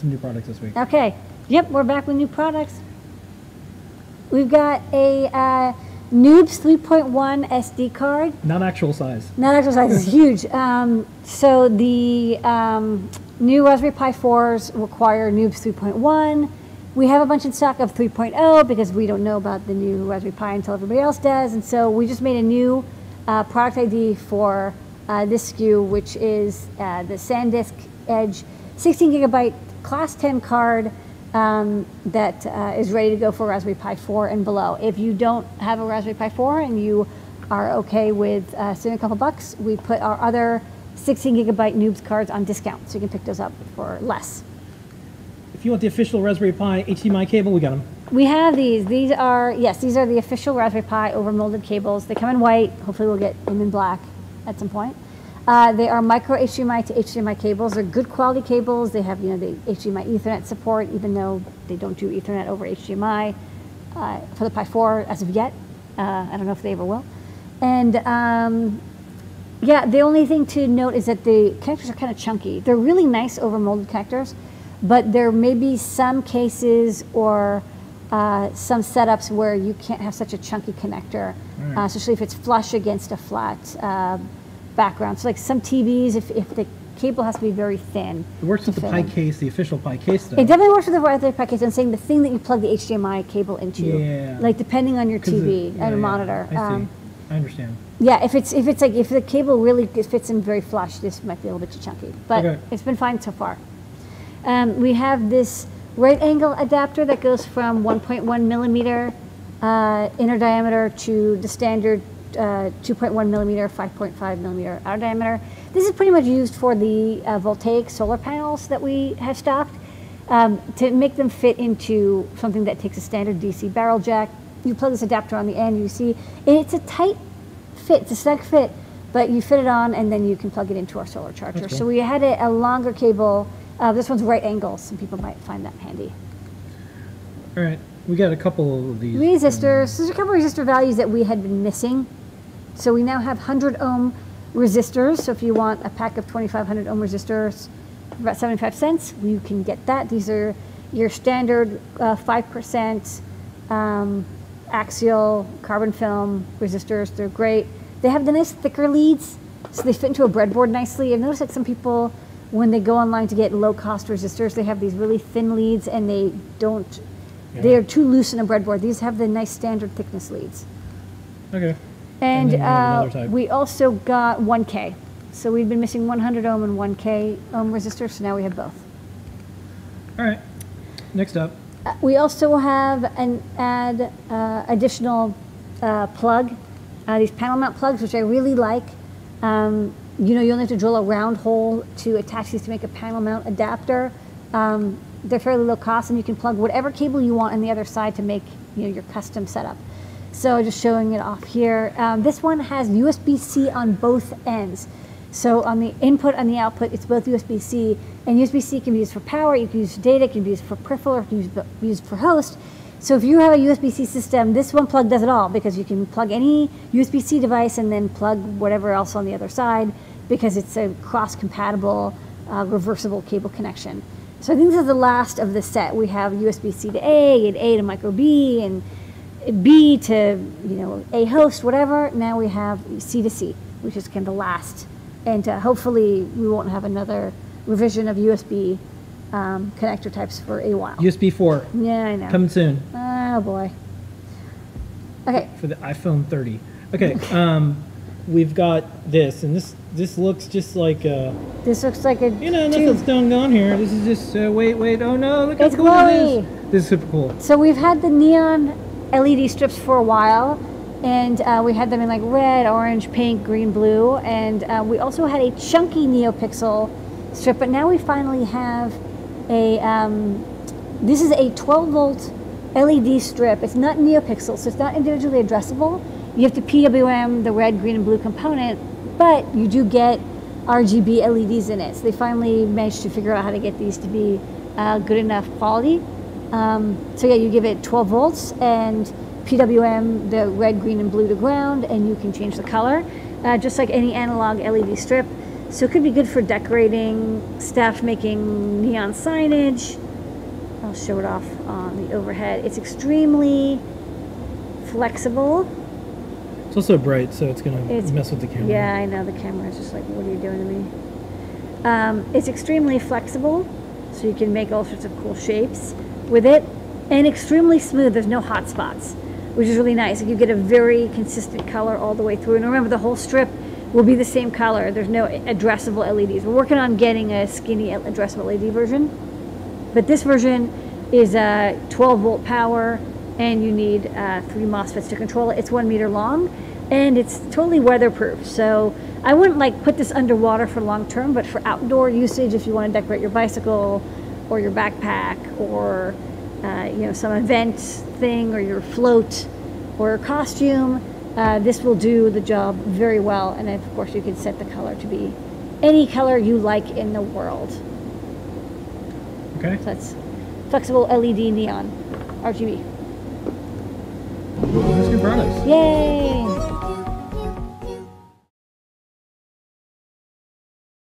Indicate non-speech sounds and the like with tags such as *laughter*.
got some new products this week. Okay. Yep, we're back with new products. We've got a uh, Noobs 3.1 SD card. Not actual size. Not actual size is *laughs* huge. Um, so the um, new Raspberry Pi 4s require Noobs 3.1. We have a bunch in stock of 3.0 because we don't know about the new Raspberry Pi until everybody else does. And so we just made a new uh, product ID for uh, this SKU, which is uh, the SanDisk Edge 16 gigabyte class 10 card um, that uh, is ready to go for Raspberry Pi 4 and below. If you don't have a Raspberry Pi 4 and you are okay with uh, spending a couple bucks, we put our other 16 gigabyte noobs cards on discount, so you can pick those up for less. If you want the official Raspberry Pi HDMI cable, we got them. We have these. These are, yes, these are the official Raspberry Pi over molded cables. They come in white. Hopefully we'll get them in black at some point. Uh, they are micro HDMI to HDMI cables. They're good quality cables. They have, you know, the HDMI Ethernet support, even though they don't do Ethernet over HDMI uh, for the Pi 4 as of yet. Uh, I don't know if they ever will. And um, yeah, the only thing to note is that the connectors are kind of chunky. They're really nice over molded connectors, but there may be some cases or uh, some setups where you can't have such a chunky connector, Right. uh, especially if it's flush against a flat uh, background. So like some TVs, if, if the cable has to be very thin. It works with the Pi case, the official Pi case though. It definitely works with the Raspberry Pi case. I'm saying the thing that you plug the HDMI cable into, Yeah. like depending on your TV it- yeah, and yeah, monitor. I see. Um, I understand. yeah, if it's if it's like if the cable really fits in very flush, this might be a little bit too chunky. But Okay. it's been fine so far. Um, we have this right angle adapter that goes from 1.1 millimeter uh, inner diameter to the standard uh, 2.1 millimeter, 5.5 millimeter outer diameter. This is pretty much used for the uh, voltaic solar panels that we have stocked um, to make them fit into something that takes a standard DC barrel jack. You plug this adapter on the end, you see, and it's a tight fit, it's a snug fit, but you fit it on and then you can plug it into our solar charger. So we had a, a longer cable. Uh, this one's right angle. Some people might find that handy. All right, we got a couple of these. Resistors. There's a couple of resistor values that we had been missing. So we now have 100 ohm resistors. So if you want a pack of 2500 ohm resistors for about 75 cents, you can get that. These are your standard uh, 5% um, axial carbon film resistors. They're great. They have the nice thicker leads, so they fit into a breadboard nicely. I've noticed that some people, when they go online to get low cost resistors, they have these really thin leads and they don't, they are too loose in a breadboard. These have the nice standard thickness leads. Okay. And, have uh, we also got 1K. So we've been missing 100 ohm and 1K ohm resistors, so now we have both. All right. Next up. Uh, We also have an add uh, additional uh, plug, uh, these panel mount plugs, which I really like. Um, you know, you only have to drill a round hole to attach these to make a panel mount adapter. Um, they're fairly low cost, and you can plug whatever cable you want on the other side to make you know your custom setup. So just showing it off here. Um, this one has USB-C on both ends. So on the input and the output, it's both USB-C, and USB-C can be used for power, you can use for data, it can be used for peripheral, it can be used for host. So if you have a USB-C system, this one plug does it all because you can plug any USB-C device and then plug whatever else on the other side because it's a cross-compatible, uh, reversible cable connection. So I think this is the last of the set. We have USB-C to A and A to micro B and B to you know a host, whatever. Now we have C to C, which is kind of the last, and uh, hopefully we won't have another revision of USB um, connector types for a while. USB 4 yeah, I know. coming soon oh boy. Okay, for the iPhone 30. Okay. Um, we've got this, and this this looks just like uh, this looks like a you know nothing's done on here. This is just uh, wait wait oh no look how It's cool it glowy. is. This is super cool. So we've had the neon LED strips for a while, and uh, we had them in like red, orange, pink, green, blue, and uh, we also had a chunky NeoPixel strip. But now we finally have a. Um, this is a 12 volt LED strip. It's not NeoPixel, so it's not individually addressable. You have to PWM the red, green, and blue component, but you do get RGB LEDs in it. So they finally managed to figure out how to get these to be uh, good enough quality. Um, so yeah, you give it 12 volts and PWM the red, green, and blue to ground, and you can change the color, uh, just like any analog LED strip. So it could be good for decorating, staff making neon signage. I'll show it off on the overhead. It's extremely flexible. It's also bright, so it's gonna It's- mess with the camera. Yeah, I know the camera is just like, what are you doing to me? Um, it's extremely flexible, so you can make all sorts of cool shapes with it, and extremely smooth. There's no hot spots, which is really nice. You get a very consistent color all the way through. And remember, the whole strip will be the same color. There's no addressable LEDs. We're working on getting a skinny addressable LED version, but this version is a 12 volt power, and you need uh, three MOSFETs to control it. It's one meter long, and it's totally weatherproof. So I wouldn't like put this underwater for long term, but for outdoor usage, if you want to decorate your bicycle or your backpack or uh, you know some event thing or your float or costume, uh, this will do the job very well. And of course, you can set the color to be any color you like in the world. Okay. So that's flexible LED neon, RGB. Who's new products? Yay!